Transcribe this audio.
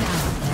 down.